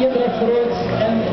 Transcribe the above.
van Keizer en